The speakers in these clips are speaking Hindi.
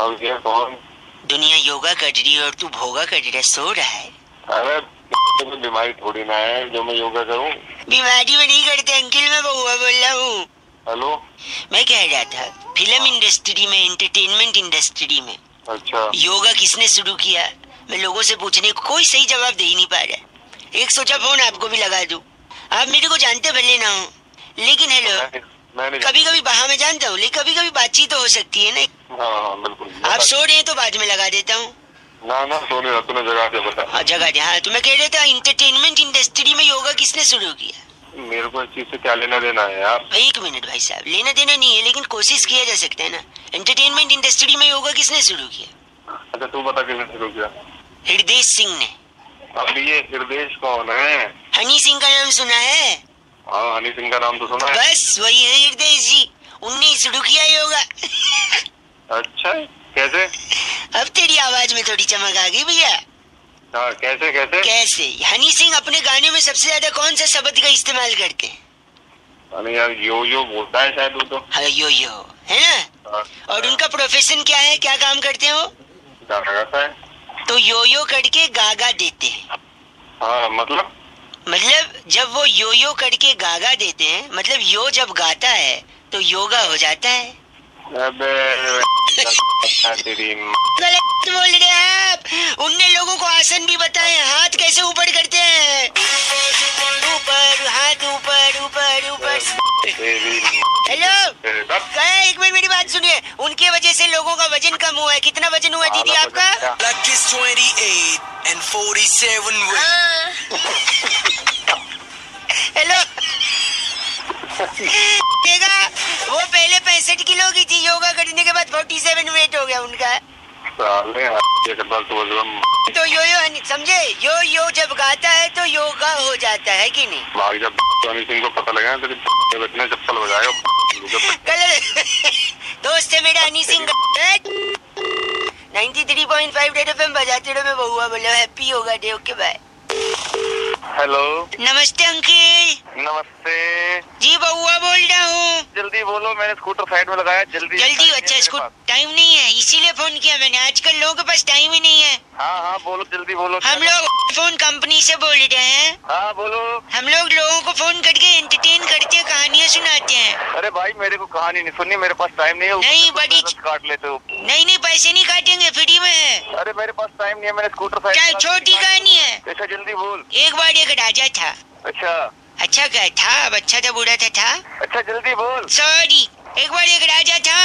ये कौन? दुनिया योगा कर रही है और तू भोगा कर रहा है सो रहा है। अरे कोई बीमारी थोड़ी ना है जो मैं योगा करूँ। बीमारी में नहीं करते अंकिल मैं बहुआ बोल रहा हूँ। हेलो? मैं कह रहा था फ़िल्म इंडस्ट्री में एंटरटेनमेंट इंडस्ट्री में अच्छा। योगा किसने शुरू किया? मैं लोगों से पूछने को कोई सही जवाब दे ही नहीं पा रहा। एक सोचा फ़ोन आपको भी लगा दूँ। आप मेरे को जानते भले ना हो। लेकिन हेलो कभी कभी बाहर में जानता हूँ लेकिन कभी कभी बातचीत तो हो सकती है ना हाँ हाँ बिल्कुल। आप सो रहे हैं तो बाद में लगा देता हूँ। ना ना सोने तूने से बता। हाँ जगह दे। हाँ तो मैं कह रहा था इंटरटेनमेंट इंडस्ट्री में योगा किसने शुरू किया? मेरे को इस चीज़ से क्या लेना देना है यार? एक मिनट भाई साहब लेना देना नहीं है लेकिन कोशिश किया जा सकता है ना। एंटरटेनमेंट इंडस्ट्री में योगा किसने शुरू किया? अच्छा तू बता किसने शुरू किया? हृदय सिंह ने। अब ये हृदय कौन है? हनी सिंह का नाम सुना है? हाँ हनी सिंह का नाम तो सुना है। बस वही है जी। उनने ही शुरू किया योगा। अच्छा कैसे? अब तेरी आवाज़ में थोड़ी चमक आ गई भैया। हाँ कैसे कैसे? कैसे? हनी सिंह अपने गाने में सबसे ज़्यादा कौन सा शब्द का इस्तेमाल करते हैं? अरे यार यो यो बोलता है शायद वो तो। हाँ यो यो है ना? हाँ, और उनका प्रोफेशन क्या है? क्या काम करते हो गाता है। तो यो यो करके गागा देते हैं। हाँ मतलब? मतलब जब वो यो यो करके गागा देते हैं मतलब यो जब गाता है तो योगा हो जाता है। अबे बोल रहे हैं आप। उनने लोगों को आसन भी बताए हाथ कैसे ऊपर करते हैं? ऊपर हाथ ऊपर। एक मिनट मेरी बात सुनिए। उनके वजह से लोगों का वज़न कम हुआ है। कितना वज़न हुआ दीदी आपका? वज़न क्या? 28 and 47 हेलो देखा वो पहले पैंसठ किलो की थी योगा करने के बाद फोर्टी सेवन वेट हो गया उनका। साले ये करता तो तो यो यो समझे? यो यो जब गाता है तो योगा हो जाता है कि नहीं? भाग जब सिंह को पता लगा बचने चप्पल बजाएगा कल दोस्त है मेरा, हनी सिंह 93.5 एफ़ एम बजाते रहो, मैं बहुआ बोलो हैप्पी होगा, डे, ओके बाय हेलो। नमस्ते अंकिल। नमस्ते। जी बउआ बोल रहा हूँ। जल्दी बोलो मैंने स्कूटर साइड में लगाया जल्दी जल्दी अच्छा स्कूटर टाइम नहीं है इसीलिए फ़ोन किया मैंने। आजकल लोगों के पास टाइम ही नहीं है। हाँ हाँ बोलो जल्दी बोलो। हम लोग फ़ोन कंपनी से बोल रहे हैं। हाँ बोलो। हम लोग लोगों को फ़ोन करके एंटरटेन करते हैं कहानियाँ सुनाते हैं। अरे भाई मेरे को कहानी नहीं सुननी मेरे पास टाइम नहीं है नहीं, बड़ी- काट लेते हो। नहीं नहीं पैसे नहीं काटेंगे फ्री में है। अरे मेरे पास टाइम नहीं है मैंने स्कूटर साइड छोटी कहानी है। अच्छा जल्दी बोल। एक बार एक राजा था। अच्छा। अच्छा क्या था अब अच्छा था बुरा था था। अच्छा जल्दी बोल। सॉरी एक बार एक राजा था।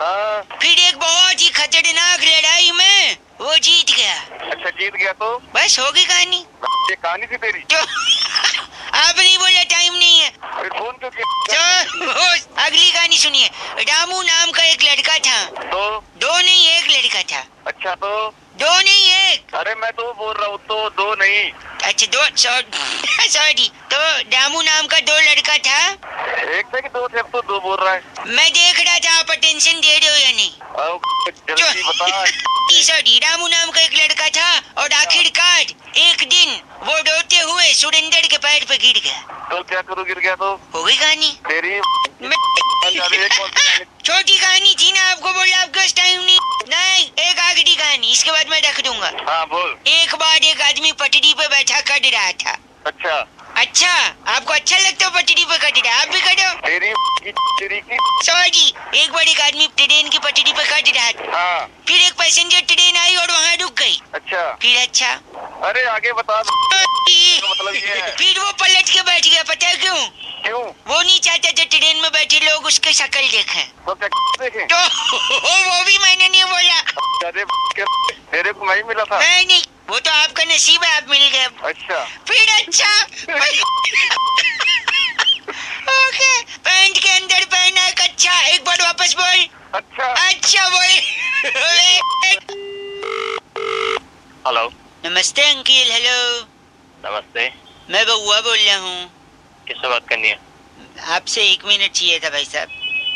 हाँ। फिर एक बहुत ही खतरनाक लड़ाई में वो जीत गया। अच्छा जीत गया तो? बस होगी कहानी। ये कहानी थी तेरी? तो आप नहीं बोला टाइम नहीं है। फिर फ़ोन क्यों किया? तो अगली कहानी सुनिए। रामू नाम का एक लड़का था। तो? दो नहीं एक लड़का था। अच्छा तो? दो नहीं एक। अरे मैं तो बोल रहा हूँ तो दो नहीं। अच्छा दो सॉरी सॉरी तो रामू नाम का दो लड़का था? एक थे कि दो थे अब तो दो बोल रहा है। मैं देख रहा था आप अटेंशन दे रहे हो या नहीं? जल्दी बता। सॉरी रामू नाम का एक लड़का था और आखिरकार एक दिन वो रोते हुए सुरेंद्र के पैर पे गिर गया। तो क्या करूँ गिर गया तो? हो गई कहानी? तेरी मैं- छोटी कहानी थी ना आपको बोला आपके टाइम नहीं। नहीं एक आखिरी कहानी इसके बाद मैं रख दूँगा। हाँ बोल। एक बार एक आदमी पटरी पे बैठा कट रहा था। अच्छा। अच्छा आपको अच्छा लगता है पटरी पे कट रहा? आप भी कटो। सॉरी एक बार एक आदमी ट्रेन की पटरी पे कट रहा था। हाँ। फिर एक पैसेंजर ट्रेन आई और वहाँ रुक गई। अच्छा। फिर अच्छा। अरे आगे बता मतलब ये है। फिर वो पलट के बैठ गया पता है क्यों? क्यों? वो नहीं चाहता था ट्रेन में बैठे लोग उसके शक्ल देखें। तो तो वो भी मैंने नहीं बोला। अरे तेरे को मैं मिला था। नहीं नहीं वो तो आपका नसीब है आप मिल गए। अच्छा। फिर अच्छा। ओके पैंट के अंदर पहना है अच्छा एक बार वापस बोल। अच्छा। अच्छा बोल। हेलो नमस्ते अंकिल हेलो नमस्ते। मैं बउआ बोल रहा हूँ। किससे बात करनी है? आपसे एक मिनट चाहिए था भाई साहब।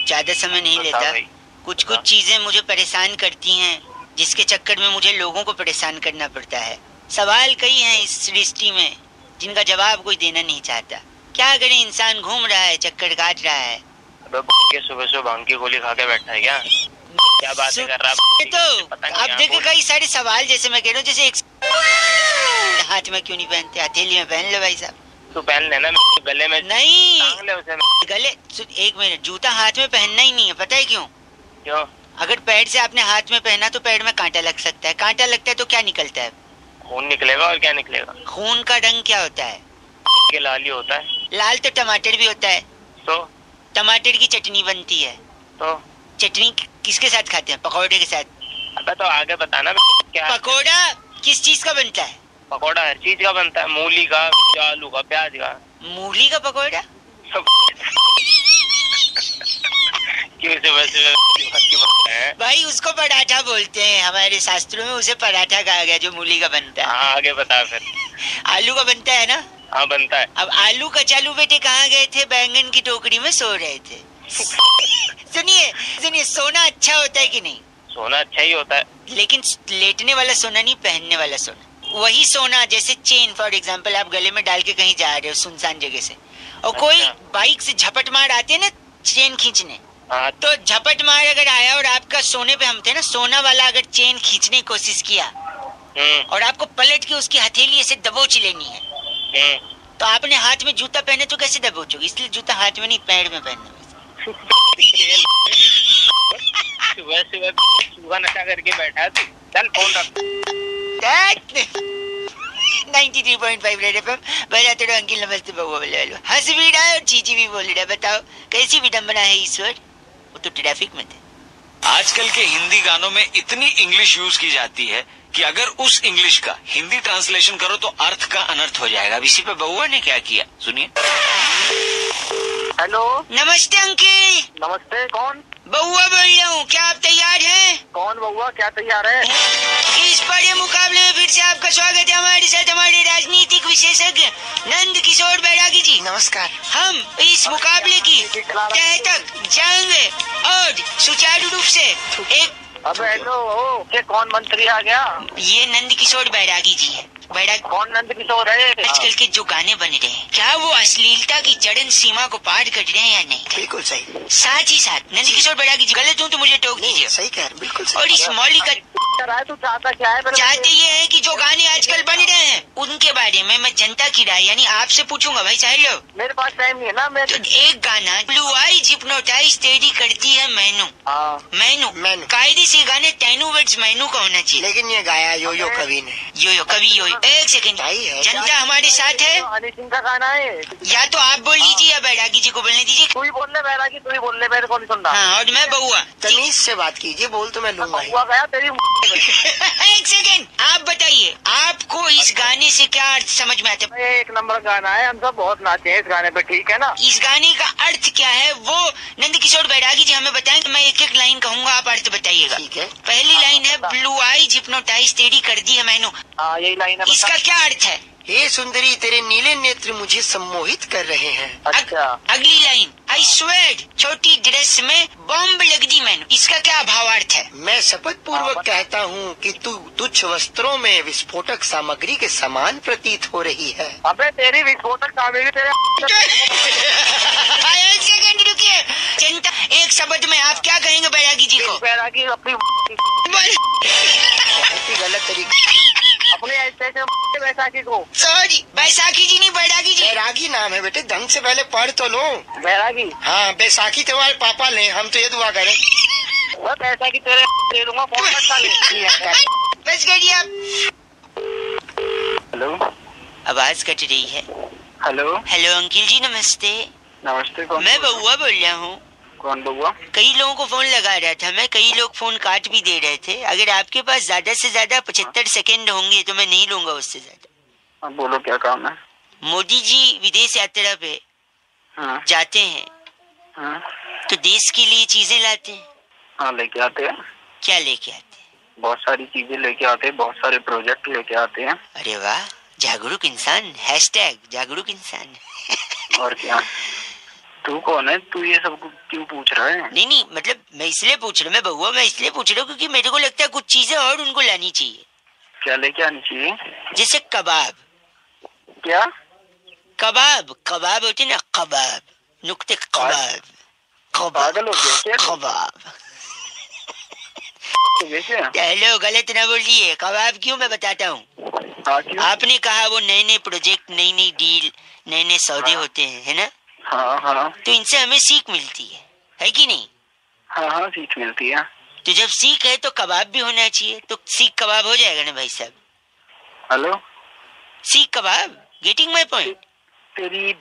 ज़्यादा समय नहीं लेता। भाई। कुछ कुछ हाँ। चीज़ें मुझे परेशान करती हैं जिसके चक्कर में मुझे लोगों को परेशान करना पड़ता है। सवाल कई हैं इस सृष्टि में जिनका जवाब कोई देना नहीं चाहता। क्या करे इंसान घूम रहा है चक्कर काट रहा है? के सुबह सुबह भाँग की गोली खा के बैठा है क्या? क्या बात कर रहा है तो अब आप देखो कई सारे सवाल जैसे मैं कह रहा हूँ जैसे एक हाथ में क्यों नहीं पहनते? हथेली में पहन लो भाई साहब। तू पहन लेना मेरे गले में। नहीं। ले उसे गले एक मिनट जूता हाथ में पहनना ही नहीं है पता है क्यों? क्यों? अगर पैर से आपने हाथ में पहना तो पैर में कांटा लग सकता है। कांटा लगता है तो क्या निकलता है? खून निकलेगा और क्या निकलेगा? खून का रंग क्या होता है? के लाल ही होता है। लाल तो टमाटर भी होता है। तो? टमाटर की चटनी बनती है। तो? चटनी किसके साथ खाते हैं? पकौड़े के साथ। अबे तो आगे बताना। क्या पकोड़ा किस चीज़ का बनता है? पकौड़ा हर चीज़ का बनता है मूली का आलू का प्याज का। मूली का पकौड़ा? क्यों है? भाई उसको पराठा बोलते हैं। हमारे शास्त्रों में उसे पराठा कहा गया जो मूली का बनता है। हाँ आगे बता फिर। आलू का बनता है ना? हाँ बनता है। अब आलू कचालू बेटे कहाँ गए थे? बैंगन की टोकरी में सो रहे थे। सुनिए सुनिए सोना अच्छा होता है कि नहीं? सोना अच्छा ही होता है। लेकिन लेटने वाला सोना नहीं पहनने वाला सोना। वही सोना जैसे चेन फॉर एग्ज़ाम्पल आप गले में डाल के कहीं जा रहे हो सुनसान जगह से। और कोई अच्छा। बाइक से झपट मार आते है ना चेन खींचने। हाँ। तो झपट मार अगर आया और आपका सोने पे हम थे ना सोना वाला अगर चेन खींचने की कोशिश किया हम्म। और आपको पलट के उसकी हथेली ऐसे दबोच लेनी है हम्म। तो आपने हाथ में जूता पहने तो कैसे दबोचोगे? इसलिए जूता हाथ में नहीं पैर में पहनना। सुबह सुबह सुबह नशा करके बैठा तू। चल फ़ोन रख। 93.5 रेड एफएम बजाते रहो अंकिल नमस्ते बोले हंस भी रहा है और चीची भी बोल रहा है बताओ। कैसी विडंबना है ईश्वर वो तो ट्रैफ़िक में थे। आजकल के हिंदी गानों में इतनी इंग्लिश यूज़ की जाती है कि अगर उस इंग्लिश का हिंदी ट्रांसलेशन करो तो अर्थ का अनर्थ हो जाएगा। अब इसी पे बउआ ने क्या किया? सुनिए। हेलो नमस्ते अंकिल नमस्ते कौन? बउआ बोल रहा हूँ क्या बउआ क्या तैयार है? इस बड़े मुकाबले में फिर से आपका स्वागत है हमारे साथ हमारे राजनीतिक विशेषज्ञ नंद किशोर बैरागी जी। नमस्कार। हम इस मुकाबले की तह तक जाएँगे और सुचारू रूप से एक अब हेलो ये कौन मंत्री आ गया? ये नंद किशोर बैरागी जी है। बैराग कौन नंद किशोर है? आजकल के जो गाने बन रहे हैं क्या वो अश्लीलता की चरण सीमा को पार कर रहे हैं या नहीं? बिल्कुल सही। साथ ही साथ नंद किशोर बैरागी जी गलत हूँ तो मुझे टोक दीजिए। सही कह बिल्कुल सही। और इस रहा है तू चाहता है ये है कि जो गाने आजकल बन रहे हैं उनके बारे में मैं जनता की राय यानी आपसे पूछूँगा भाई साहब लोग मेरे पास टाइम नहीं है ना मैं तो एक गाना ब्लू आईज हिप्नोटाइज तेरी करती है मैनू। हाँ। मैनू। मैनू। कायदे से गाने टेनू वर्ड्स मैनू का होना चाहिए। लेकिन ये गाया यो यो कवि ने। यो यो यो यो। एक सेकंड है। जनता हमारे साथ है। हनी सिंह का गाना है या तो आप बोल लीजिए या बैरागी जी को बोलने दीजिए। तू ही बोल ले बैरागी तू ही बोल ले मेरे को नहीं सुन रहा हाँ और मैं बउआ तमीज से बात कीजिए बोल तो मैं लूँगा ही। हुआ गया तेरी एक सेकंड आप बताइए आपको इस गाने से क्या अर्थ समझ में आता है? एक नंबर गाना है हम सब बहुत नाचे हैं इस गाने पे ठीक है ना? इस गाने का अर्थ क्या है वो नंद किशोर बैरागी जी हमें बताएँ मैं एक एक लाइन कहूँगा आप अर्थ बताइएगा। ठीक है। पहली लाइन है ब्लू आई जिप्नोटाइज तेरी कर दी है मैंने। हाँ यही लाइन है इसका क्या अर्थ है? हे सुंदरी तेरे नीले नेत्र मुझे सम्मोहित कर रहे हैं। अच्छा। अग, अगली लाइन। आई स्वेड छोटी ड्रेस में बॉम्ब लग दी मैंने। इसका क्या भावार्थ है? मैं शपथ पूर्वक कहता हूँ कि तू तुच्छ वस्त्रों में विस्फोटक सामग्री के समान प्रतीत हो रही है। अबे तेरी विस्फोटक सामग्री तेरे एक सेकंड रुकिए। जनता एक शब्द में आप क्या कहेंगे बैरागी जी को? बैरागी अपनी बैसाखी को सॉरी बैसाखी जी नहीं बैरागी जी। बैरागी नाम है बेटे ढंग से पहले पढ़ तो लो। बैरागी? हाँ बैसाखी तुम्हारे पापा ले हम तो ये दुआ करें। बस बैसाखी तेरे दे दूँगा बस करिए आप। हेलो। आवाज़ कट रही है। हेलो। हेलो अंकिल जी नमस्ते। नमस्ते मैं बउआ बोल रहा हूँ। कौन बउआ कई लोगों को फ़ोन लगा रहा था मैं कई लोग फ़ोन काट भी दे रहे थे। अगर आपके पास ज़्यादा से ज़्यादा पचहत्तर सेकंड होंगे तो मैं नहीं लूँगा उससे ज़्यादा। अब बोलो क्या काम है? मोदी जी विदेश यात्रा पे हाँ। जाते हैं। हाँ। तो देश के लिए चीज़ें लाते हैं। हाँ लेके आते हैं। क्या लेके आते हैं? बहुत सारी चीज़ें लेके आते हैं बहुत सारे प्रोजेक्ट लेके आते हैं। अरे वाह जागरूक इंसान हैशटैग जागरूक इंसान। और क्या? तू कौन है? तू ये सब क्यों पूछ रहा है? नहीं नहीं मतलब मैं इसलिए पूछ रहा हूँ मैं बउआ मैं इसलिए पूछ रहा हूँ क्योंकि मेरे को लगता है कुछ चीज़ें और उनको लानी चाहिए। क्या लेके आनी चाहिए? जैसे कबाब। क्या? कबाब कबाब होते ना कबाब नुकते कबाब कबाब हो? कबाब। हेलो गलत ना बोलिए कबाब क्यों मैं बताता हूँ? हाँ आपने कहा वो नए नए प्रोजेक्ट नई नई डील नए नए सौदे होते हैं है ना? हाँ हाँ। तो इनसे हमें सीख मिलती है। है कि नहीं? हाँ हाँ सीख मिलती है। तो जब सीख है तो कबाब भी होना चाहिए। तो सीख कबाब हो जाएगा ना भाई साहब? हेलो? सीख कबाब? गेटिंग माई पॉइंट तेरी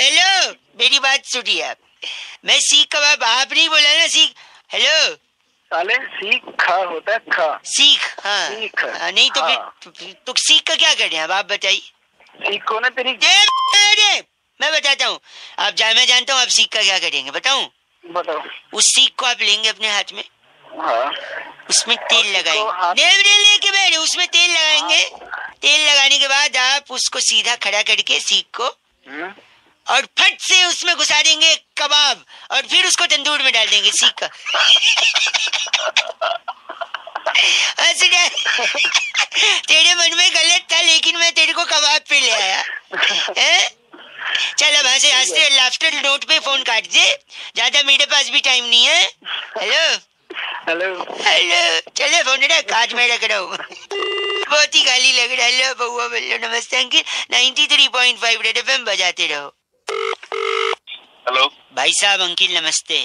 हेलो मेरी बात सुनिए आप। मैं सीख कबाब आप नहीं बोला ना सीख। हेलो? साले सीख खा होता है खा। सीख हाँ। सीख, हाँ, नहीं तो हाँ। फिर तो सीख का क्या करें अब आप बताइए। सीख ना तेरी। मैं बताता हूँ। आप जा मैं जानता हूँ आप सीख का क्या करेंगे बताऊँ? बताओ। उस सीख को आप लेंगे अपने हाथ में। हाँ। उसमें तेल लगाएँगे। लेके बैठे उसमें तेल लगाएँगे। तेल लगाने के बाद आप उसको सीधा खड़ा करके सीख को हम्म, और फट से उसमें घुसा देंगे कबाब और फिर उसको तंदूर में डाल देंगे सीख का। तेरे मन में गलत था लेकिन मैं तेरे को कबाब पे ले आया। हैं? चल अब हंसे हँसते लाफ्टर नोट पे फ़ोन काट दे। ज़्यादा मेरे पास भी टाइम नहीं है। हेलो हेलो हेलो चले फ़ोन रख आज मैं रख रहा हूँ। बहुत ही गाली लग रहा है। हेलो बउआ बोलो नमस्ते अंकिल। 93.5 रेड एफएम बजाते रहो। हेलो भाई साहब अंकिल नमस्ते।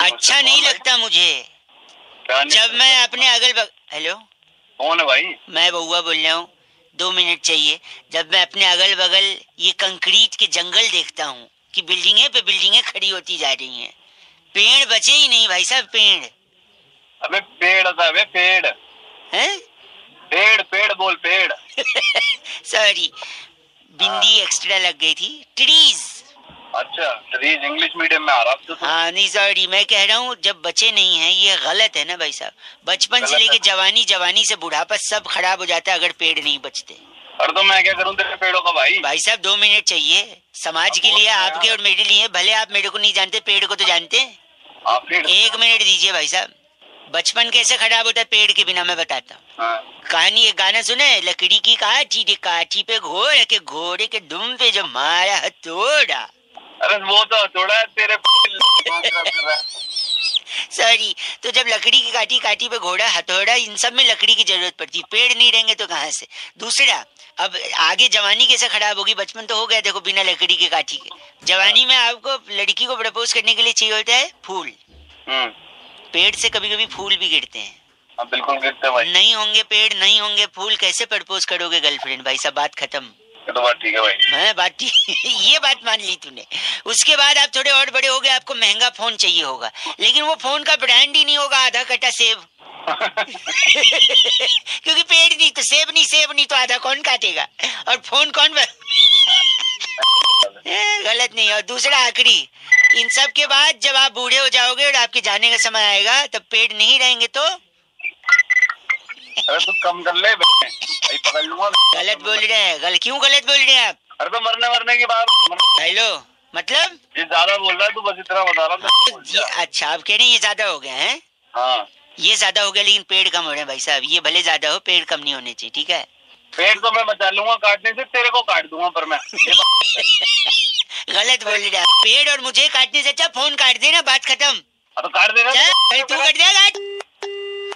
अच्छा नहीं लगता मुझे। जब मैं अपने अगल बग हेलो? कौन है भाई? मैं बउआ बोल रहा हूँ दो मिनट चाहिए। जब मैं अपने अगल बगल ये कंक्रीट के जंगल देखता हूँ कि बिल्डिंगे पे बिल्डिंगे खड़ी होती जा रही हैं। पेड़ बचे ही नहीं भाई साहब पेड़। अबे पेड़ अबे पेड़। हैं? पेड़ पेड़ बोल पेड़। सॉरी बिंदी एक्स्ट्रा लग गई थी। ट्रीज अच्छा इंग्लिश मीडियम में आ रहा तो? हाँ नहीं सॉरी मैं कह रहा हूँ जब बच्चे नहीं हैं ये गलत है ना भाई साहब? बचपन से लेके जवानी जवानी से बुढ़ापा सब खराब हो जाता है अगर पेड़ नहीं बचते। अरे तो मैं क्या करूँ तेरे पेड़ों का भाई? भाई साहब दो मिनट चाहिए। समाज के लिए आपके और मेरे लिए भले आप मेरे को नहीं जानते पेड़ को तो जानते हैं। एक मिनट दीजिए भाई साहब। बचपन कैसे खराब होता है पेड़ के बिना मैं बताता हूँ। हाँ, कहानी एक गाना सुने लकड़ी की काठी रे काठी पे घोड़े के घोड़े के दुम पे जो मारा हथौड़ा अरे वो तो थोड़ा है तेरे सॉरी तो जब लकड़ी की काठी काठी पे घोड़ा हथौड़ा इन सब में लकड़ी की ज़रूरत पड़ती है पेड़ नहीं रहेंगे तो कहाँ से? दूसरा अब आगे जवानी कैसे खराब होगी? बचपन तो हो गया देखो बिना लकड़ी के काठी के। जवानी में आपको लड़की को प्रपोज करने के लिए चाहिए होता है फूल। हम्म। पेड़ से कभी कभी फूल भी गिरते हैं। हाँ, बिल्कुल गिरते भाई। नहीं होंगे पेड़ नहीं होंगे फूल कैसे प्रपोज करोगे गर्लफ्रेंड भाई सब बात खत्म। तो बात ठीक है भाई। मैं बात ठीक- ये बात मान ली तूने। उसके बाद आप थोड़े और बड़े हो गए, आपको महँगा फ़ोन चाहिए होगा। लेकिन वो फ़ोन का ब्रांड ही नहीं होगा, आधा कटा सेब। क्योंकि पेड़ नहीं तो सेब नहीं सेब नहीं तो आधा कौन काटेगा? और फ़ोन कौन. गलत नहीं, और दूसरा आखिरी। इन सब के बाद जब आप बूढ़े हो जाओगे और आपके जाने का समय आएगा, तब पेड़ नहीं रहेंगे तो अरे तू कम कर ले। भाई पकड़ लूँगा। गलत बोल रहे हैं। गल क्यों गलत बोल रहे हैं आप? अरे तो मरने मरने की बात हेलो मतलब? ये ज़्यादा बोल रहा है तू बस इतना बता रहा था। अच्छा आप कह रहे हैं ये ज़्यादा हो गया है? हाँ। ये ज़्यादा हो गया लेकिन पेड़ कम हो रहे हैं भाई साहब। ये भले ज़्यादा हो पेड़ कम नहीं होने चाहिए ठीक है? पेड़ तो मैं बचा लूँगा काटने से तेरे को काट दूँगा पर मैं। गलत बोल रहे हैं। पेड़ और मुझे काटने से अच्छा फ़ोन काट देना बात खत्म। हाँ, तो काट देना। तू कट काट।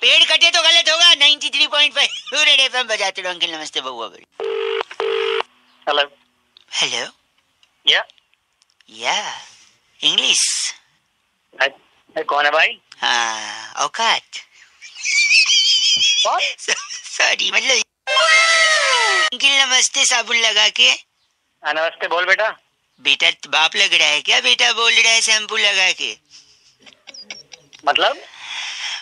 पेड़ कटे तो गलत होगा। 93.5 रेड एफएम बजाते रहो अंकिल नमस्ते बउआ बोल। हेलो हेलो या या इंग्लिश कौन है भाई? हाँ औकात। सॉरी मतलब अंकिल नमस्ते साबुन लगा के। हाँ, नमस्ते बोल बेटा। बेटा बाप लग रहा है क्या? बेटा बोल रहा है शैम्पू लगा के। मतलब?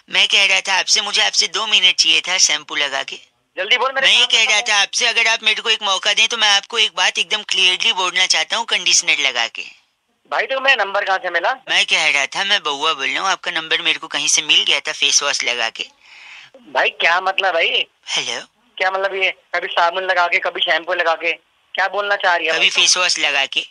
मैं कह रहा था आपसे मुझे आपसे दो मिनट चाहिए था शैम्पू लगा के। जल्दी बोल मेरे मैं ये कह रहा था आपसे अगर आप मेरे को एक मौका दें तो मैं आपको एक बात एकदम क्लियरली बोलना चाहता हूँ कंडीशनर लगा के। भाई तो मेरा नंबर कहाँ से मिला? मैं कह रहा था मैं बउआ बोल रहा हूँ आपका नंबर मेरे को कहीं से मिल गया था फेस वॉश लगा के। भाई क्या मतलब भाई हेलो क्या मतलब ये? कभी साबुन लगा के कभी शैम्पू लगा के क्या बोलना चाह रही है कभी फेस वॉश लगा के?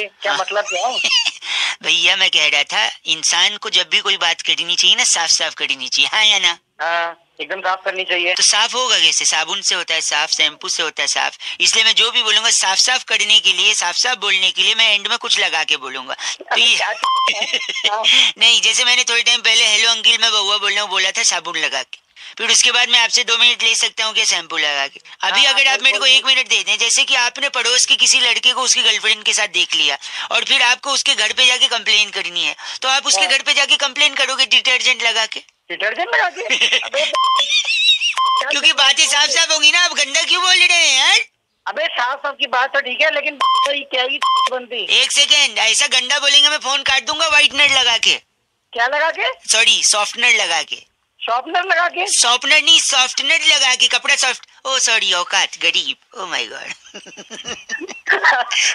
क्या मतलब क्या है? भैया मैं कह रहा था इंसान को जब भी कोई बात करनी चाहिए ना साफ़ साफ़ करनी चाहिए। हाँ या ना? हाँ एकदम साफ़ करनी चाहिए। तो साफ़ होगा कैसे? साबुन से होता है साफ़ शैम्पू से होता है साफ़। इसलिए मैं जो भी बोलूँगा साफ़ साफ़ करने के लिए साफ़ साफ़ बोलने के लिए मैं एंड में कुछ लगा के बोलूँगा। तो ये- हाँ। नहीं जैसे मैंने थोड़े टाइम पहले हेलो अंकिल मैं बउआ बोल रहा हूँ बोला था साबुन लगा के। फिर उसके बाद मैं आपसे दो मिनट ले सकता हूँ क्या शैम्पू लगा के? अभी हाँ, अगर आप मेरे को एक मिनट दे दें जैसे कि आपने पड़ोस के किसी लड़के को उसकी गर्लफ्रेंड के साथ देख लिया और फिर आपको उसके घर पे जाके कंप्लेन करनी है तो आप उसके हाँ। घर पे जाके कंप्लेन करोगे डिटर्जेंट लगा के? डिटर्जेंट लगा के? क्योंकि बातें साफ़ साफ़ होंगी ना आप गंदा क्यों बोल रहे हैं यार? अबे साफ़ साफ़ की बात तो ठीक है लेकिन क्या ही बनती? एक सेकेंड ऐसा गंदा बोलेंगे मैं फ़ोन काट दूँगा व्हाइटनर लगा के। क्या लगा के? सॉरी सॉफ्टनर लगा के। शॉर्पनर लगा के? सॉफ्टनर नहीं सॉफ्टनर लगा के कपड़ा सॉफ्ट ओ सॉरी औकात गरीब ओ माय गॉड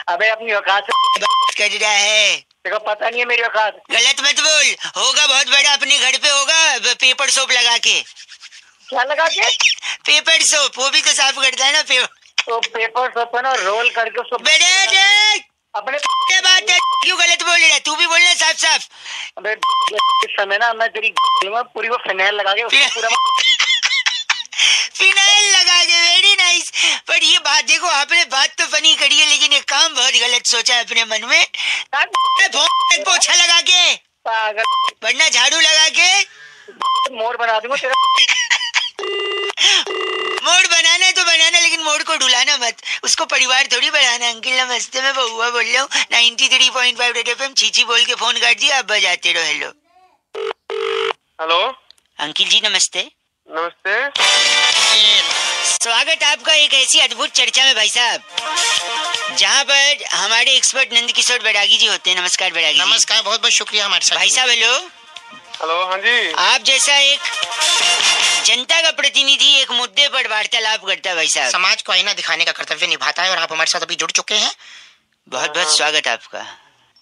अबे अपनी औकात से बात कर रहा है। देखो पता नहीं है मेरी औकात। गलत मत बोल। होगा बहुत बड़ा अपने घर पे होगा पेपर सोप लगा के। क्या लगा के? पेपर सोप वो भी तो साफ़ करता है ना पेपर तो पेपर सोप है ना रोल करके उसको देख अपने ये बात है क्यों गलत बोल रहा है? तू भी बोलना साफ़ साफ़ अबे इस समय ना मैं तेरी में पूरी वो फिनाइल लगा के उसको पूरा फिनाइल लगा के वेरी नाइस पर ये बात देखो आपने बात तो फनी करी है लेकिन ये काम बहुत गलत सोचा है अपने मन में। फ़ोन पोछा लगा के वरना झाड़ू लगा के। मोर बना दूँगा तेरा मोड़ बनाना है तो बनाना लेकिन मोड़ को ढुलाना मत। उसको परिवार थोड़ी बढ़ाना अंकिल नमस्ते मैं बहुआ बोल रहा हूँ। Ninety three point five red F M Chichi बोल के फ़ोन कर दिया अब बजाते रहो हेलो हेलो अंकिल जी नमस्ते। नमस्ते। स्वागत आपका एक ऐसी अद्भुत चर्चा में भाई साहब। जहाँ पर हमारे एक्सपर्ट नंद किशोर बैरागी जी होते हैं नमस्कार बैरागी नमस्कार बहुत बहुत शुक्रिया हमारे साथ। भाई साहब हेलो हेलो हाँ जी। आप जैसा एक जनता का प्रतिनिधि एक मुद्दे पर वार्तालाप करता है भाई साहब। समाज को आईना दिखाने का कर्तव्य निभाता है और आप हमारे साथ अभी जुड़ चुके हैं। बहुत बहुत स्वागत आपका।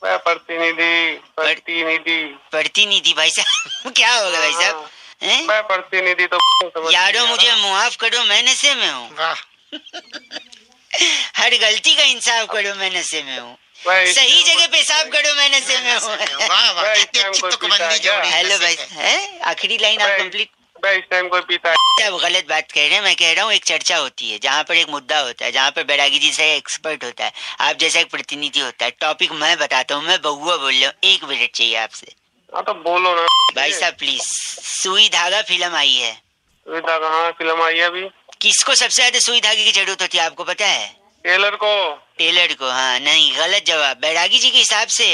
मैं प्रतिनिधि प्रतिनिधि। प्रतिनिधि भाई साहब क्या होगा भाई साहब? मैं प्रतिनिधि तो समझ यारो मुझे मुआफ करो मैं नशे में हूँ। हर गलती का इंसाफ करो मैं नशे में हूँ। मैं सही जगह पेशाब करो मैं नशे में हूँ। वाह वाह भाई, अच्छी है। हेलो भाई आखिरी लाइन आप भाई, कंप्लीट मैं टाइम कोई आप गलत बात कह रहे हैं? मैं कह रहा हूँ एक चर्चा होती है जहाँ पर एक मुद्दा होता है जहाँ पर बैरागी जी से एक्सपर्ट होता है। आप जैसा एक प्रतिनिधि होता है। टॉपिक मैं बताता हूँ मैं बहुआ बोल रहा हूँ। एक मिनट चाहिए आपसे। हाँ तो बोलो ना। भाई साहब प्लीज़ सुई धागा फ़िल्म आई है। सुविधा कहाँ फ़िल्म आई है अभी। किसको सबसे ज़्यादा सुई धागे की ज़रूरत होती है आपको पता है? टेलर को। टेलर को हाँ नहीं गलत जवाब। बैरागी जी के हिसाब से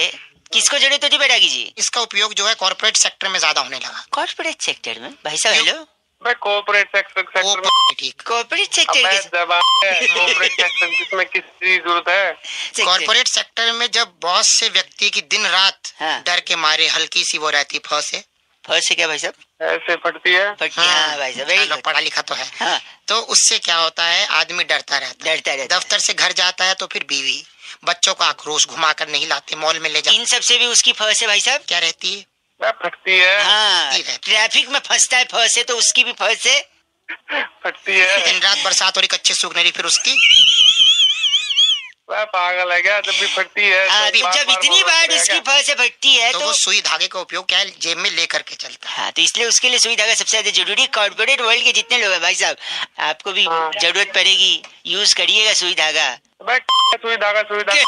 किसको ज़रूरत होती है बैरागी जी? इसका उपयोग जो है कॉर्पोरेट सेक्टर में ज़्यादा होने लगा। कॉर्पोरेट सेक्टर में? भाई साहब हेलो मैं कॉर्पोरेट सेक्टर सेक्टर में ठीक। कॉर्पोरेट सेक्टर अबे के जवाब है कॉर्पोरेट सेक्टर जिसमें किसकी ज़रूरत है? सेक्टर कॉर्पोरेट सेक्टर में जब बॉस से व्यक्ति की दिन रात हाँ। डर के मारे हल्की सी वो रहती फंसे फ़र्स्ट से क्या भाई साहब? ऐसे फटती है? बट हाँ भाई साहब वेरी गुड पढ़ा लिखा तो है। हाँ। तो उससे क्या होता है आदमी डरता रहता है। डरता रहता दफ्तर से घर जाता है तो फिर बीवी बच्चों को आक्रोश घुमा कर नहीं लाते मॉल में ले जाते। इन सबसे भी उसकी फ़र्स्ट है भाई साहब? क्या रहती है? फटती है? हाँ ट्रैफ़िक में फंसता है फ़र्स्ट है तो उसकी भी फ़र्स्ट है फटती है। दिन रात बरसात हो रही कच्चे सूखने रही फिर उसकी? मैं पागल है क्या? जब भी फटती है हाँ तो जब इतनी बार उसकी? फ़र्स्ट है फटती है तो तो वो सुई धागे का उपयोग क्या जेब में लेकर के चलता है। हाँ तो इसलिए उसके लिए सुई धागा सबसे ज़्यादा ज़रूरी कॉर्पोरेट वर्ल्ड के जितने लोग हैं भाई साहब आपको भी हाँ। ज़रूरत पड़ेगी। यूज़ करिएगा सुई धागा। मैं सुविधा का सुविधा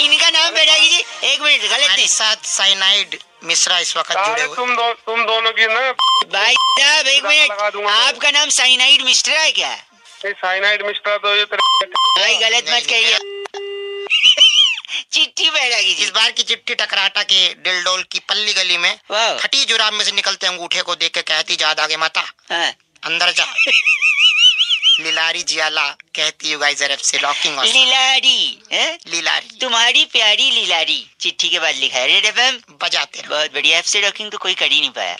इनका नाम बैरागी जी। एक मिनट गलत नहीं। साथ साइनाइड मिश्रा इस वक्त जुड़े हुए। तुम दो तुम दोनों की ना भाई साहब एक मिनट। आपका नाम साइनाइड मिश्रा है क्या? साइनाइड मिस्टर तो ये तेरे भाई गलत मत कहिए। चिट्ठी बैरागी इस बार की चिट्ठी टकराटा के डिलडोल की पल्ली गली में खटी जुराब में से निकलते अंगूठे को देख के कहती जा आगे माता हाँ। अंदर जा। लिलारी जियाला कहती यू गाइस आर से लॉकिंग लीलारी हैं? लिलारी। तुम्हारी प्यारी लीलारी चिट्ठी के बाद लिखा है। रेड एफएम बजाते रहो। बहुत बढ़िया। एफ़ से रॉकिंग तो कोई कर ही नहीं पाया।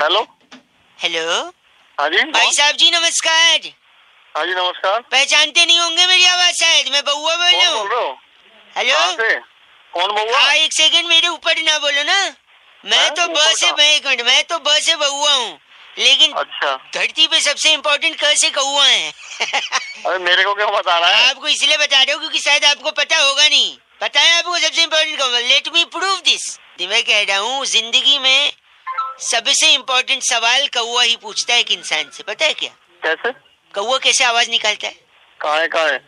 हेलो? हेलो? हाँ जी भाई साहब जी नमस्कार। हाँ जी नमस्कार। पहचानते नहीं होंगे मेरी आवाज़ शायद मैं बउआ बोल रहा हूँ। हेलो? कौन बोल रहा हाँ एक सेकंड मेरे ऊपर ना बोलो ना। मैं हाँ, तो ऊपर ब से मैं एक मिनट मैं तो ब से बउआ हूँ। लेकिन अच्छा। धरती पे सबसे इम्पोर्टेंट क से कौआ है? अरे मेरे को क्यों बता रहा है? आपको इसलिए बता रहा हूँ क्योंकि शायद आपको पता होगा नहीं। पता है आपको सबसे इम्पोर्टेंट कौन लेट मी प्रूव दिस मैं कह रहा हूँ ज़िंदगी में सबसे इम्पोर्टेंट सवाल कौआ ही पूछता है एक इंसान से पता है क्या? कैसे? कौआ कैसे आवाज़ निकालता है? कहाँ है कहाँ? है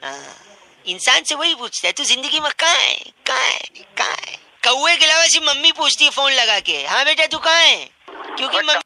इंसान से वही पूछता है तू ज़िंदगी में कहाँ है? कहाँ है? कहाँ है? कौए के अलावा सिर्फ़ मम्मी पूछती है फ़ोन लगा के हाँ बेटा तू कहाँ है? क्योंकि मम्मी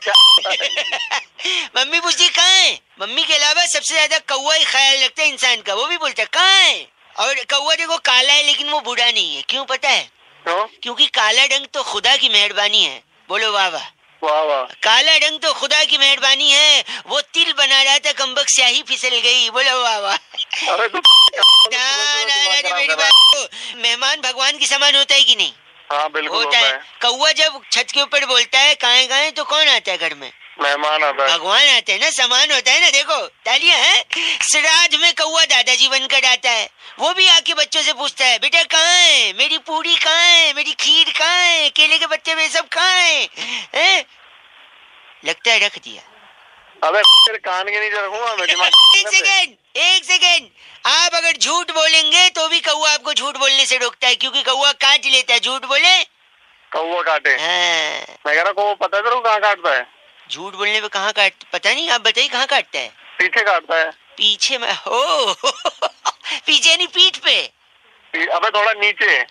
मम्मी पूछती है कहाँ है? मम्मी के अलावा सबसे ज़्यादा कौआ ही ख्याल रखता है इंसान का वो भी बोलता है कहाँ है? और कौआ देखो काला है लेकिन वो बूढ़ा नहीं है क्यों पता है? क्यों क्योंकि काला रंग तो खुदा की मेहरबानी है। बोलो वाह वाह। वाह वाह। काला रंग तो खुदा की मेहरबानी है। वो तिल बना रहा था कम्बक स्याही फिसल गई। बोलो वाह वाह। मेहमान भगवान के समान होता है कि नहीं? हाँ बिल्कुल होता है। है। कौआ जब छत के ऊपर बोलता है काहे काहे तो कौन आता है घर में? मेहमान आता है भगवान आते हैं ना समान होता है ना देखो तालियाँ हैं। श्राद्ध में कौआ दादाजी बनकर आता है। वो भी आके बच्चों से पूछता है बेटा कहाँ है? मेरी पूरी कहाँ है? मेरी खीर कहाँ है? केले के बच्चे में सब कहाँ है? हैं? लगता है रख दिया। अबे तेरे कान के नीचे रखूँगा एक सेकेंड एक सेकेंड। आप अगर झूठ बोलेंगे तो भी कौआ आपको झूठ बोलने से रोकता है क्योंकि कौआ काट लेता है झूठ बोले। कौआ काटे? हाँ, मैं कह रहा कौवा पता है तेरे को कहाँ काटता है? झूठ बोलने पे कहाँ काट पता नहीं आप बताइए कहाँ काटता है? पीछे काटता है। पीछे में हो पीछे नहीं पीठ पे? अबे थोड़ा नीचे।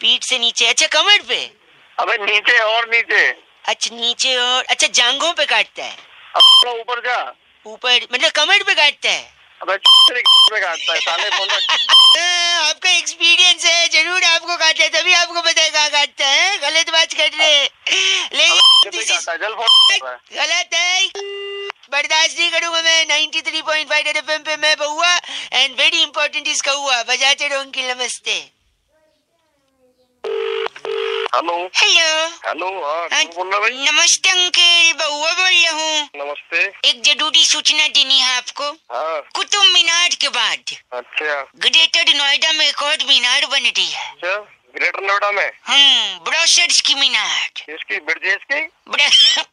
पीठ से नीचे अच्छा कमर पे? अबे नीचे और नीचे। अच्छा नीचे और अच्छा जांघों पे काटता है। ऊपर जा। ऊपर मतलब कमर पे काटता है? अबे तेरे काटता है? साले फ़ोन हाँ, आपका एक्सपीरियंस है ज़रूर आपको काटता है तभी आपको पता है कहाँ काटता है गलत बात कर रहे हैं। है है। गलत है। बर्दाश्त नहीं करूँगा मैं 93.5 एफएम पे मैं बहुआ एंड वेरी इंपॉर्टेंट इसका हुआ बजाते रहो नमस्ते। हेलो हेलो हेलो बोल रहा नमस्ते अंकल। बउआ बोल रहा हूँ। नमस्ते. एक ज़रूरी सूचना देनी है आपको। हाँ. कुतुब मीनार के बाद। अच्छा. ग्रेटर नोएडा में एक और मीनार बन रही है। अच्छा. ग्रेटर नोएडा में? हम्म ब्रोशर्स की मीनार। इसकी ब्रिजेश की?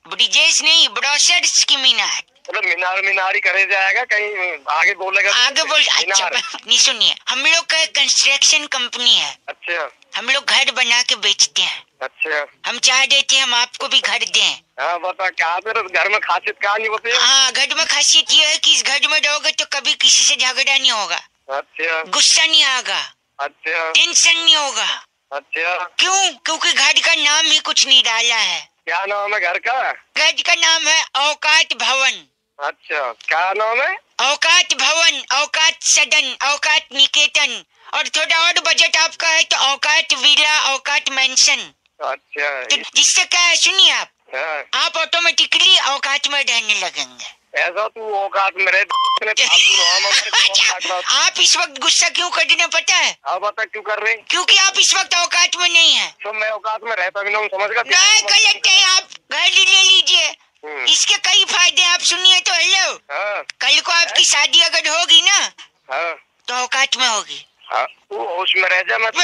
ब्रिजेश नहीं ब्रोशर्स की मीनार। मतलब मीनार मीनार ही करे जाएगा कहीं आगे बोलेगा आगे बोल अच्छा नहीं सुनिए। हम लोग का कंस्ट्रक्शन कंपनी है। अच्छा. हम लोग घर बना के बेचते हैं। अच्छा। हम चाह रहे थे हम आपको भी घर दें। हाँ बता क्या तेरे घर में खासियत क्या नहीं होती हाँ घर में खासियत ये है कि इस घर में रहोगे तो कभी किसी से झगड़ा नहीं होगा। अच्छा। गुस्सा नहीं आएगा। अच्छा। टेंशन नहीं होगा। अच्छा। क्यों? क्योंकि घर का नाम ही कुछ नहीं डाला है। क्या नाम है घर का? घर का नाम है औकात भवन। अच्छा। क्या नाम है? औकात भवन औकात सदन औकात निकेतन। और थोड़ा और बजट आपका है तो औकात विला औकात मेंशन अच्छा तो जिससे क्या है सुनिए आप। हाँ, आप ऑटोमेटिकली औकात में रहने लगेंगे। ऐसा तू औकात में रहे था। आप इस वक्त गुस्सा क्यों कर रहे पता है? आप बता क्यों कर रही क्योंकि आप इस वक्त औकात में नहीं है। तो मैं औकात में रहता भी नहीं हूँ समझ गया? नहीं गलत है आप घर ले लीजिए। हम्म, इसके कई फ़ायदे आप सुनिए तो हेलो हाँ। कल को आपकी शादी अगर होगी ना हाँ। तो औकात में होगी। हाँ होश में रह जा मैं तो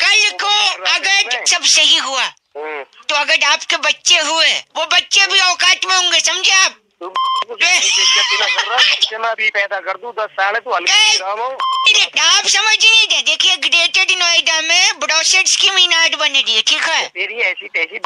कल को अगर सब सही हुआ हम्म, तो अगर आपके बच्चे हुए वो बच्चे भी औकात में होंगे समझे आप? तू कुछ बेइज्जती ना कर रहा बच्चे मैं भी पैदा कर दूँ दस साल है, तू हल्के आप समझ नहीं रहे। देखिए ग्रेटर नोएडा में ब्रोशर्स की मीनार बन रही है ठीक है? तेरी ऐसी तैसी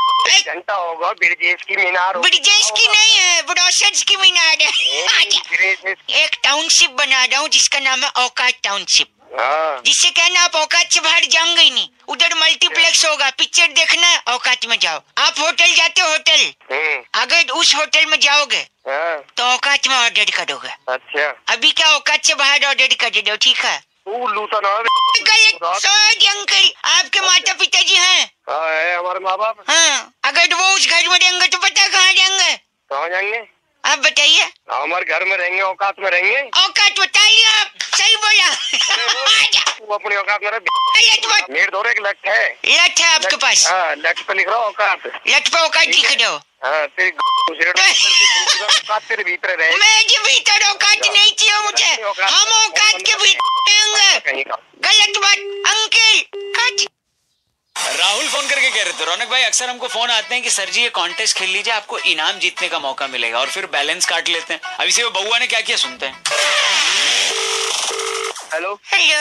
घंटा होगा ब्रिजेश की मीनार। ब्रिजेश की नहीं है ब्रोशर्स की मीनार है। एक टाउनशिप बना रहा हूँ जिसका नाम है औकात टाउनशिप हाँ। जिससे कहना आप औकात से बाहर जाऊँगे नहीं। उधर मल्टीप्लेक्स होगा। पिक्चर देखना है औकात में जाओ। आप होटल जाते हो होटल हम्म, अगर उस होटल में जाओगे तो औकात में ऑर्डर करोगे? अच्छा। अभी क्या औकात से बाहर ऑर्डर कर दो ठीक है? तू आपके माता पिताजी हैं। हाँ है हमारे माँ बाप हाँ अगर वो उस घर में रहेंगे तो पता कहाँ जाएँगे? कहाँ जाएँगे? आप बताइए। हमारे घर में रहेंगे औकात में रहेंगे। औकात बताइए आप सही बोला। तू अपनी औकात में गलत मेरे एक लट है। लट है आपके पास। हाँ लट पे लिख रहा हूँ औकात। लट पे औकात लिख दो। हाँ तेरी औकात तेरे भीतर रहे। मैं जी भीतर औकात नहीं चाहिए मुझे। हम औकात के भीतर का। गलत बात अंकल राहुल फ़ोन करके कह रहे थे। रौनक भाई अक्सर हमको फ़ोन आते हैं कि सर जी ये कॉन्टेस्ट खेल लीजिए आपको इनाम जीतने का मौका मिलेगा और फिर बैलेंस काट लेते हैं। अब इसे वो बउआ ने क्या किया सुनते हैं। हेलो हेलो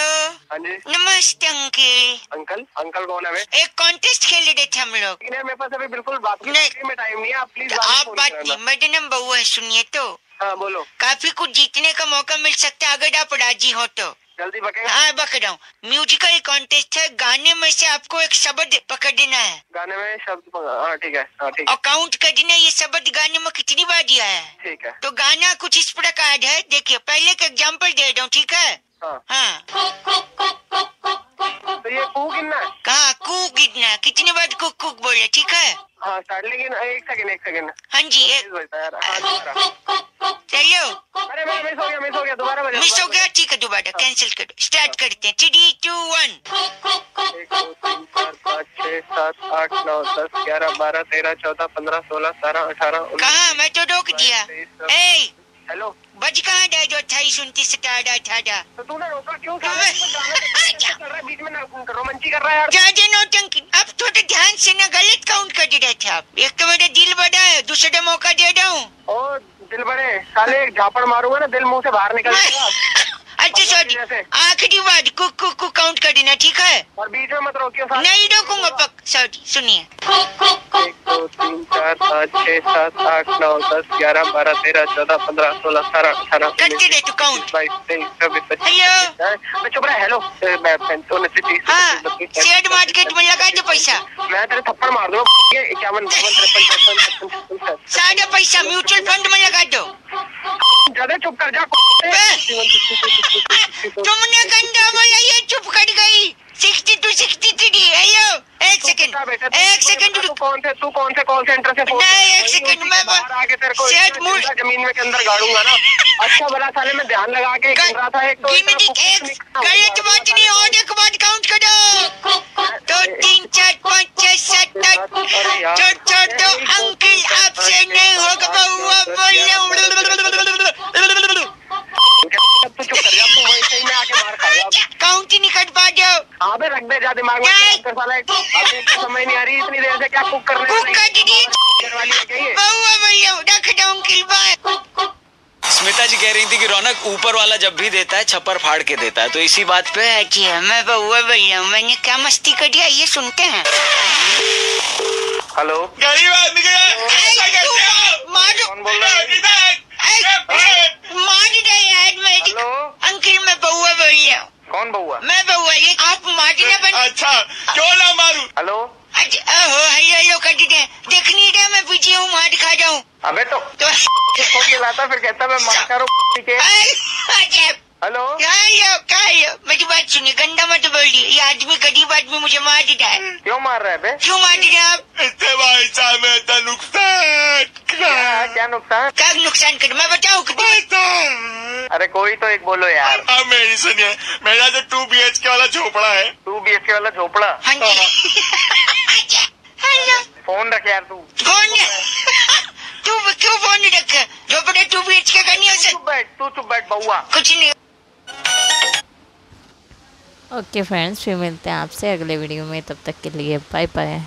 हाँ जी। नमस्ते अंकल। अंकल? अंकल कौन है वे? एक कॉन्टेस्ट खेल रहे थे हम लोग। मेरे पास अभी बिल्कुल बात नहीं। में टाइम नहीं है आप प्लीज़ आप बात नहीं मेरा नाम बउआ है सुनिए तो। हाँ बोलो। काफ़ी कुछ जीतने का मौका मिल सकता है अगर आप राज़ी हो तो। जल्दी बकेगा हाँ बक रहा हूँ म्यूजिकल कॉन्टेस्ट है गाने में से आपको एक शब्द पकड़ना है। गाने में शब्द पकड़- हाँ ठीक है हाँ ठीक है। और काउंट करना है ये शब्द गाने में कितनी बार दिया है? ठीक है। तो गाना कुछ इस प्रकार है देखिए पहले का एग्ज़ाम्पल दे रहा हूँ ठीक है? हाँ। हाँ। तो ये कू गिनना है? कहा? कितना कितनी बार कुक कुक बोले ठीक है? हाँ स्टार्ट एक सेकंड एक सेकंड हाँ जी है हाँ चलो अरे मैं मिस हो गया मिस हो गया दोबारा बजा मिस हो गया? ठीक है दोबारा कैंसिल करो। स्टार्ट करते हैं। थ्री टू वन एक दो तीन चार पाँच छह सात आठ नौ दस ग्यारह बारह तेरह चौदह पंद्रह सोलह सत्रह अठारह कहा? मैं तो रोक दिया। हेलो बज कहाँ गए जो अट्ठाईस उनतीस सतारह अठारह तो तूने रोका क्यों? तू तो तो है बीच में ना रोमांची कर रहा है यार। ज़्यादा नौटंकी अब थोड़ा ध्यान से ना गलत काउंट कर रहे थे आप। एक तो मेरा दिल बड़ा है दूसरे मौका दे रहा हूँ। ओ दिल बड़े। साले एक झापड़ मारूँगा ना दिल मुँह से बाहर निकल जाएगा। अच्छा सॉरी आखिरी बार कुक कुक कुक काउंट कर देना ठीक है? और बीच में मत रोकियो नहीं रोकूँगा पक सॉरी सुनिए। एक दो तीन चार पाँच सात आठ नौ दस ग्यारह बारह तेरह चौदह पंद्रह सोलह सत्रह अठारह करते रहे तू काउंट बाईस तेईस चौबीस पच्चीस चुप रहा हेलो ए, मैं पैंतीस उनतीस तीस हाँ शेयर मार्केट में लगा दो पैसा। मैं तेरे थप्पड़ मार दूँगा इक्यावन बावन तिरपन चौपन छप्पन छप्पन पैसा म्यूचुअल फंड में लगा दो। ज़्यादा चुप कर जा तुमने गंदा बोला ये चुप कर गई। Sixty two sixty three hello एक सेकंड एक सेकंड तू कौन से तू कौन से कॉल सेंटर से फ़ोन नहीं, एक सेकंड, मैं आके तेरे को ज़मीन में के अंदर गाड़ूँगा ना। अच्छा भला साले मैं ध्यान लगा के गिन रहा था एक तो एक गलत बात नहीं और एक बात काउंट करो। दो तीन चार पाँच छह सात आठ। छोड़ छोड़ दो अंकल आपसे नहीं होगा बउआ बोले तू चुप कर जा तू वैसे ही में आके मार खाएगा काउंट ही नहीं कर पा दो हाँ बे रख दे जा दिमाग में नहीं। कर साला एक- अब समझ नहीं आ रही इतनी देर से क्या कुक करने कुक कर है? क्या ये? भैया रख स्मिता जी कह रही थी कि रौनक ऊपर वाला जब भी देता है छप्पर फाड़ के देता है तो इसी बात पे है। अच्छा मैं बउआ भैया हूँ मैंने क्या मस्ती कर दिया ये सुनते हैं। हेलो। गरीब आदमी मारो कौन बोल रहा है। मार दे यार मेरी हेलो? मैं बउआ भैया हूँ कौन बउआ? मैं बउआ ये आप मारने बन। अच्छा क्यों ना मारू? हेलो? अच्छा हेलो हेलो कर देते हैं देख नहीं रहे मैं पीछे हूँ मार खा जाऊँ। अबे तो तो फ़ोन फिर कहता मैं मार करूँ के अच्छा। हेलो? हेलो क्या हेलो मेरी बात सुनिए गंदा मत बोलिए। ये आदमी गरीब आदमी मुझे मार देता है। क्यों मार रहा है बे? क्यों मार देते हैं आप? इससे भाई साहब में इतना नुकसान क्या क्या नुकसान? क्या नुकसान कर? मैं बताऊँ अरे कोई तो एक बोलो यार। अब मेरी सुनिए मेरा जो टू बी एच के वाला झोपड़ा है। टू बी एच के वाला झोपड़ा? हाँ हेलो। फ़ोन रख यार तू। फ़ोन तू क्यों फ़ोन रखा? झोपड़े टू बी एच के करनी हो चुप बैठ तू चुप बैठ बउआ कुछ नहीं। ओके फ्रेंड्स फिर मिलते हैं आपसे अगले वीडियो में, तब तक के लिए बाय बाय